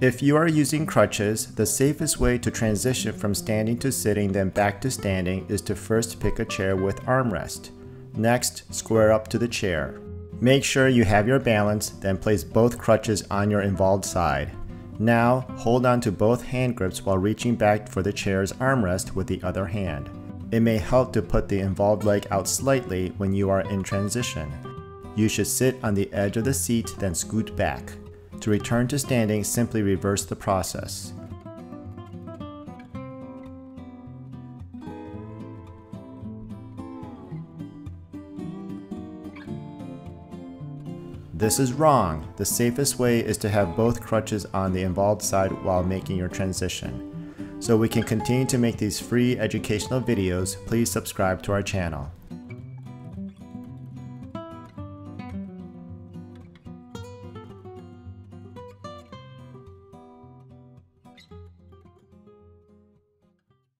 If you are using crutches, the safest way to transition from standing to sitting then back to standing is to first pick a chair with armrest. Next, square up to the chair. Make sure you have your balance, then place both crutches on your involved side. Now, hold on to both hand grips while reaching back for the chair's armrest with the other hand. It may help to put the involved leg out slightly when you are in transition. You should sit on the edge of the seat then scoot back. To return to standing, simply reverse the process. This is wrong. The safest way is to have both crutches on the involved side while making your transition. So we can continue to make these free educational videos, please subscribe to our channel.